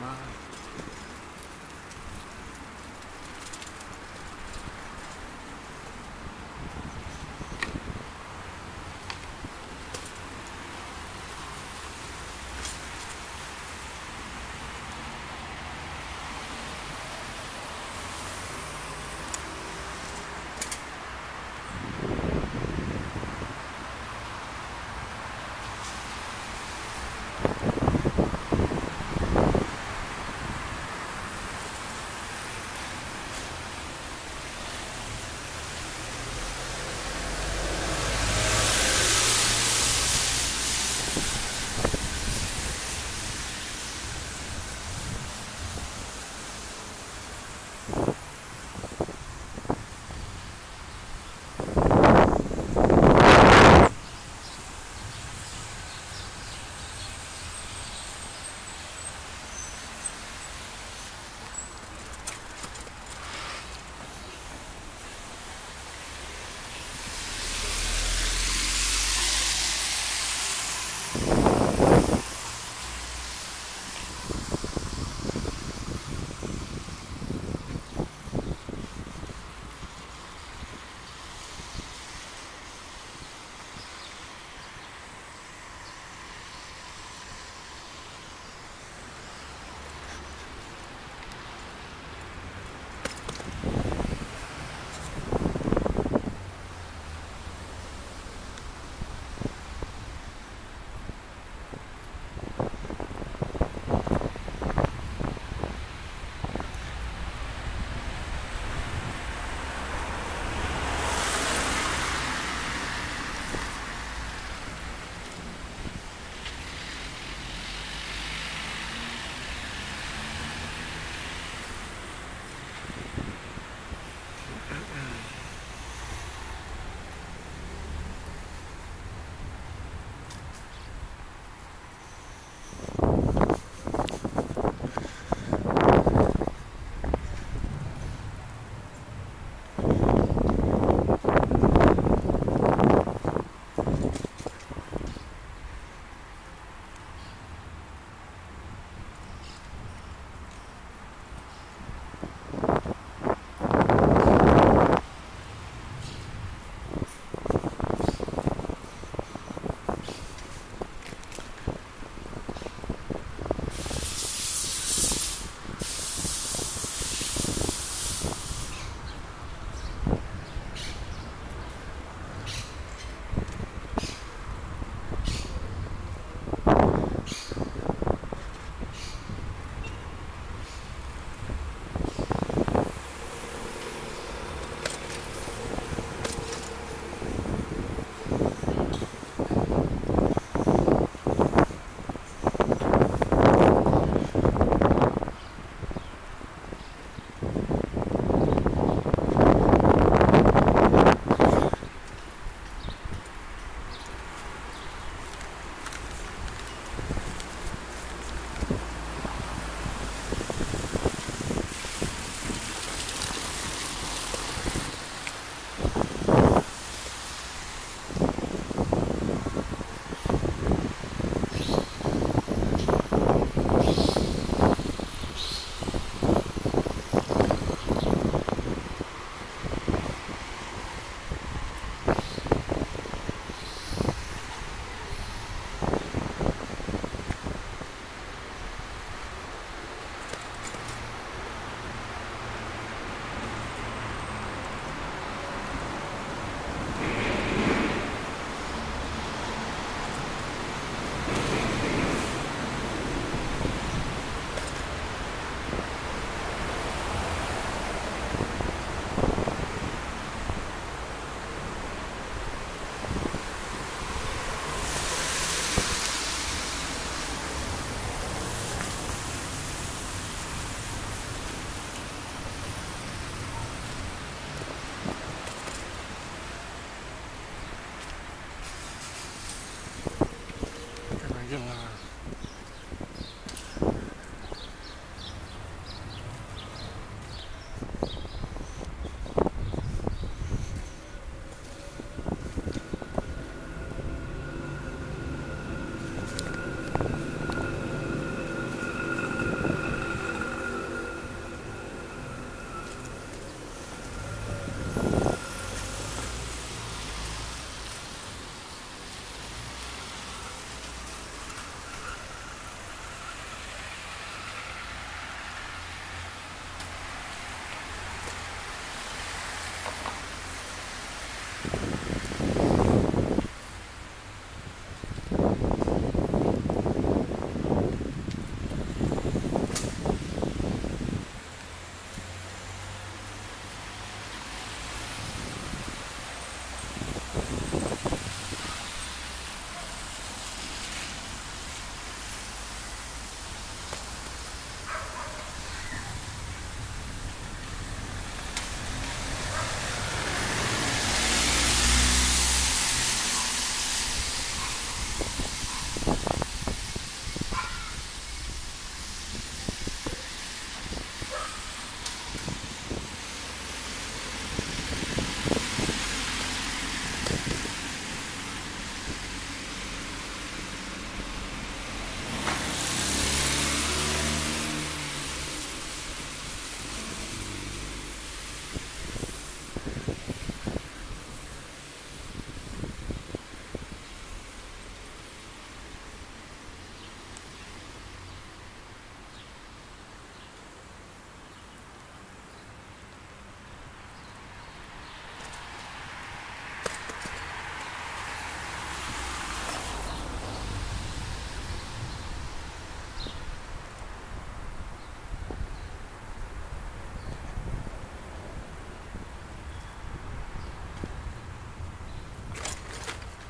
mind. Yeah.